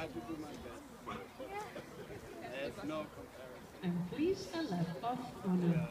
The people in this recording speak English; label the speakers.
Speaker 1: try to do my best. There's no comparison. And please a left off corner.